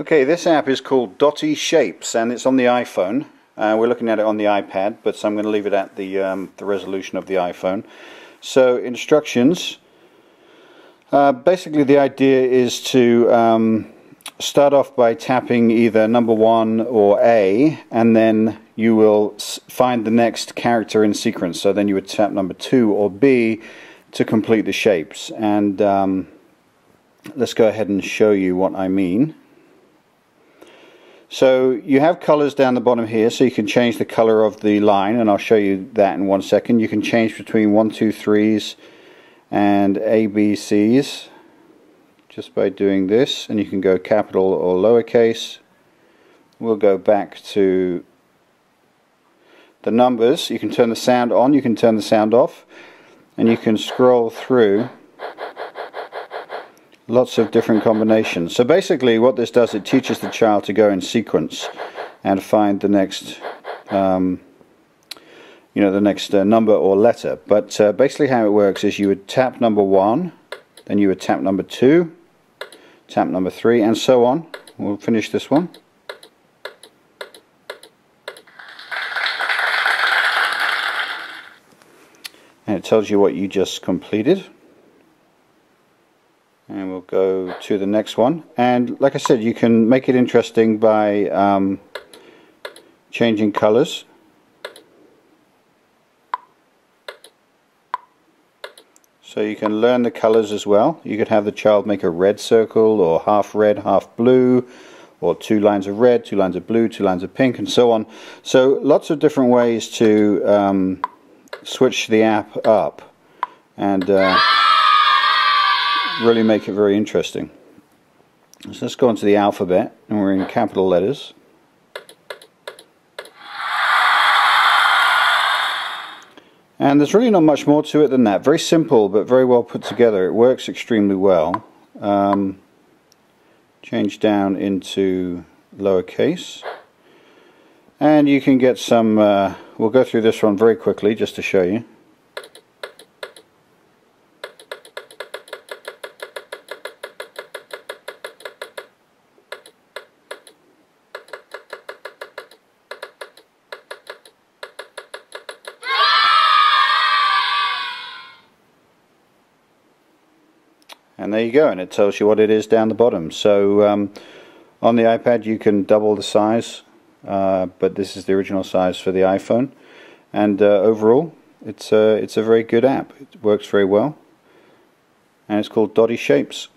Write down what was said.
Okay, this app is called Dotty Shapes and it's on the iPhone. Uh, we're looking at it on the iPad, but so I'm going to leave it at the, um, the resolution of the iPhone. So, instructions. Uh, basically, the idea is to um, start off by tapping either number one or A, and then you will find the next character in sequence. So then you would tap number two or B to complete the shapes. And um, let's go ahead and show you what I mean. So you have colors down the bottom here, so you can change the color of the line, and I'll show you that in one second. You can change between one, two, threes and ABCs just by doing this, and you can go capital or lowercase. We'll go back to the numbers. You can turn the sound on, you can turn the sound off, and you can scroll through lots of different combinations. So basically what this does, it teaches the child to go in sequence and find the next um, you know the next uh, number or letter. But uh, basically how it works is you would tap number one, then you would tap number two, tap number three, and so on. We'll finish this one. And it tells you what you just completed and we'll go to the next one. And like I said you can make it interesting by um, changing colors. So you can learn the colors as well. You could have the child make a red circle or half red half blue or two lines of red two lines of blue two lines of pink and so on. So lots of different ways to um, switch the app up. And uh, really make it very interesting. So let's go into the alphabet, and we're in capital letters. And there's really not much more to it than that. Very simple, but very well put together. It works extremely well. Um, change down into lowercase. And you can get some, uh, we'll go through this one very quickly just to show you. And there you go and it tells you what it is down the bottom. So um, on the iPad you can double the size uh, but this is the original size for the iPhone. And uh, overall it's a, it's a very good app. It works very well. And it's called Dotty Shapes